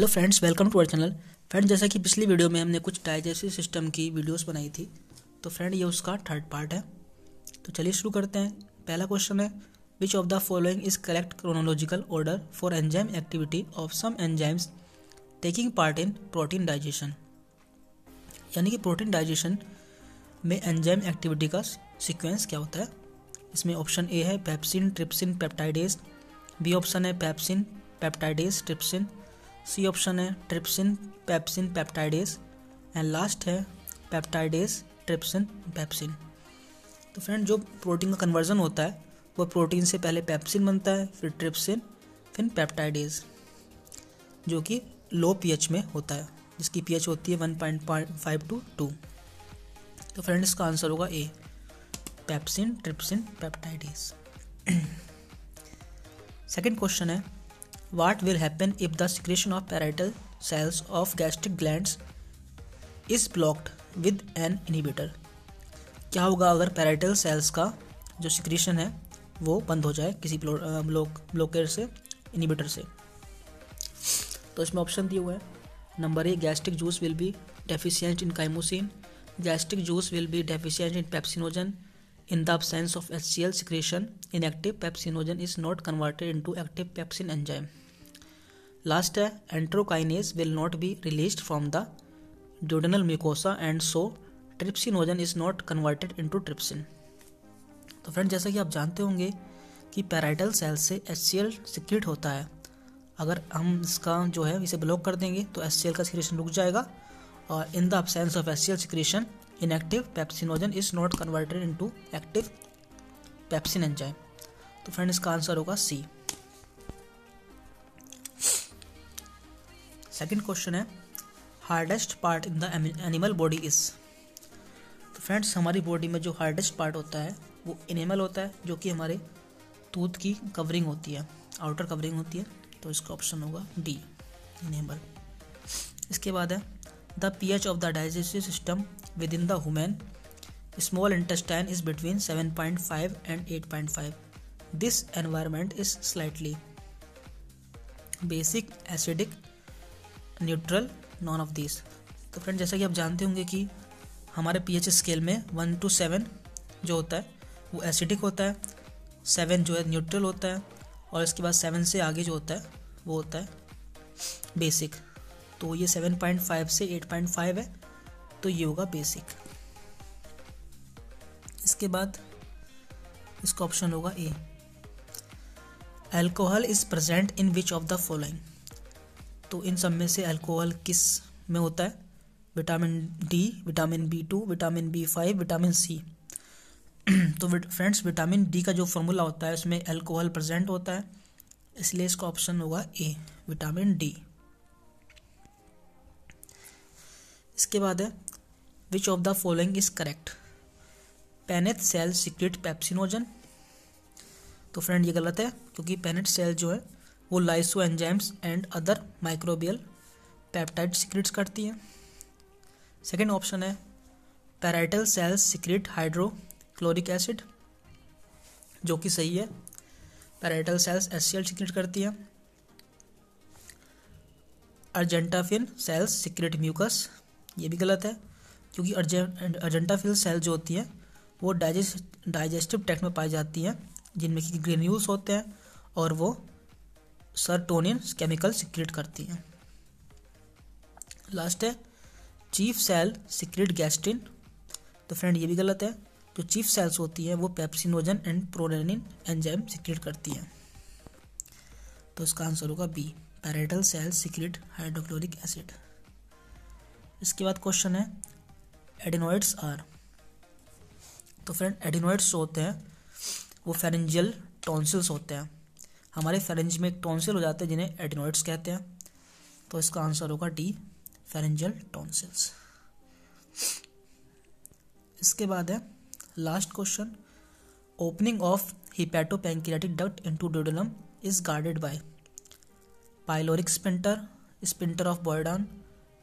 Hello friends welcome to our channel friend जैसा कि पिछली वीडियो में हमने कुछ डाइजेस्टिव सिस्टम की वीडियोस बनाई थी तो फ्रेंड ये उसका थर्ड पार्ट है। तो चलिए शुरू करते हैं। पहला क्वेश्चन है which of the following is correct chronological order for enzyme activity of some enzymes taking part in protein digestion यानी कि प्रोटीन डाइजेशन में एंजाइम एक्टिविटी का सिक्वेंस क्या होता है? इसमें ऑप्शन ए है pepsin trypsin peptidase B option है pepsin peptidase trypsin C option है trypsin, pepsin peptidase and last है पेप्टाइडेज ट्रिप्सिन, पेप्सिन। तो फ्रेंड जो प्रोटीन का कन्वर्जन होता है, वो प्रोटीन से पहले पेप्सिन बनता है, फिर ट्रिप्सिन, फिर पेप्टाइडेज जो कि लो पीएच में होता है, जिसकी पीएच होती है one point five to two तो फ्रेंड इसका आंसर होगा A pepsin, trypsin peptidase second question है what will happen if the secretion of parietal cells of gastric glands is blocked with an inhibitor? क्या होगा अगर parietal cells का जो secretion है, वो बंद हो जाए किसी ब्लॉक ब्लॉकेर से इनिबिटर से? तो इसमें ऑप्शन दिए हुए हैं। Number A gastric juice will be deficient in chymosin gastric juice will be deficient in pepsinogen in the absence of HCl secretion inactive pepsinogen is not converted into active pepsin enzyme Last, enterokinase will not be released from the duodenal mucosa and so trypsinogen is not converted into trypsin. तो friend जैसा कि आप जानते होंगे कि parietal cell से H C L secrete होता है अगर हम इसका जो है इसे ब्लॉक कर देंगे तो एच सी एल का सिक्रेशन रुक जाएगा और in the absence of H C L secretion inactive pepsinogen is not converted into active pepsin enzyme तो फ्रेंड इसका आंसर होगा सी सेकेंड क्वेश्चन है hardest part in the animal body is तो friends हमारी body में जो hardest part होता है, वो एनिमल होता है, जो कि हमारे टूथ की कवरिंग होती है आउटर कवरिंग होती है तो इसका ऑप्शन होगा डी एनिमल इसके बाद है the P H of the digestive system within the human small intestine is between seven point five and eight point five this environment is slightly basic acidic neutral none of this तो friend जैसा कि आप जानते होंगे कि हमारे pH scale में one two seven जो होता है, वो एसिडिक होता है सेवन जो है न्यूट्रल होता है, और इसके बाद सेवन से आगे जो होता है, वो होता है बेसिक तो ये सेवन पॉइंट फाइव से एट पॉइंट फाइव है तो ये होगा बेसिक इसके बाद इसका ऑप्शन होगा A alcohol is present in which of the following तो इन सब में से अल्कोहल किसमें होता है? Vitamin D vitamin B two vitamin B five vitamin C तो फ्रेंड्स विटामिन डी का जो फॉर्मूला होता है, उसमें अल्कोहल प्रेजेंट होता है, इसलिए इसका ऑप्शन होगा ए विटामिन डी इसके बाद है which of the following is correct Paneth cell secrete pepsinogen तो फ्रेंड ये गलत है, क्योंकि पेनेट सेल जो है, वो lysozymes and other microbial peptide secrets करती हैं। सेकेंड ऑप्शन है parietal cells secrete hydrochloric acid जो कि सही है पैराइटल सेल्स एस सिक्रेट करती हैं। अर्जेंटाफिन सेल्स सीक्रेट म्यूकस ये भी गलत है, क्योंकि अर्जेंटाफिल सेल जो होती है, वो डाइजेस्ट, डाइजेस्टिव ट्रैक्ट में पाई जाती हैं, जिनमें कि ग्रेन्यूल्स होते हैं, और वो सरटोनिन केमिकल सिक्रेट करती हैं। लास्ट है, चीफ सेल सिक्रेट गैस्ट्रिन। तो फ्रेंड, ये भी गलत है, जो चीफ सेल्स होती हैं, वो pepsinogen and prorenin enzyme secrete करती हैं। तो इसका आंसर होगा B, parietal cell secrete hydrochloric acid. इसके बाद क्वेश्चन है एडिनोइड्स आर तो फ्रेंड एडिनोइड्स होते हैं, वो फेरेंजियल टॉन्सिल्स होते हैं. हमारे फेरेंज में एक टॉन्सिल हो जाते हैं, जिन्हें एडिनोइड्स कहते हैं. तो इसका आंसर होगा डी फेरेंजियल टॉन्सिल्स इसके बाद है last question opening of hepatopancreatic duct into duodenum is guarded by pyloric sphincter sphincter of Boyden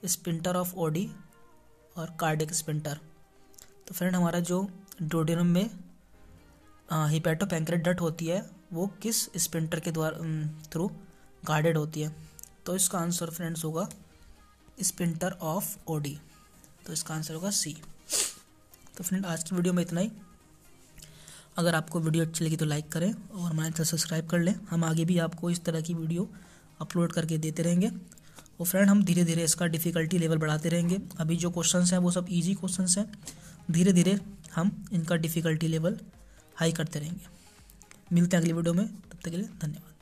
sphincter of Oddi और कार्डिक स्पिंटर तो फ्रेंड हमारा जो डोडेनम में हिपैटोपैंक्रियाटिक डट होती है, वो किस स्पिंटर के द्वारा थ्रू गार्डेड होती है? तो इसका आंसर फ्रेंड्स होगा स्पिंटर ऑफ़ ओडी तो इसका आंसर होगा सी तो फ्रेंड आज की वीडियो में इतना ही. अगर आपको वीडियो अच्छी लगी तो लाइक करें और हमारे चैनल सब्सक्राइब कर लें। हम आगे भी आपको इस तरह की वीडियो अपलोड करके देते रहेंगे। और फ्रेंड हम धीरे धीरे इसका डिफ़िकल्टी लेवल बढ़ाते रहेंगे। अभी जो क्वेश्चन हैं, वो सब ईजी क्वेश्चन हैं। धीरे धीरे हम इनका डिफ़िकल्टी लेवल हाई करते रहेंगे। मिलते हैं अगली वीडियो में। तब तक के लिए धन्यवाद।